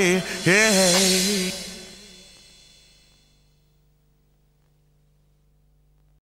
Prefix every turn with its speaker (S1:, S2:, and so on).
S1: hey, hey.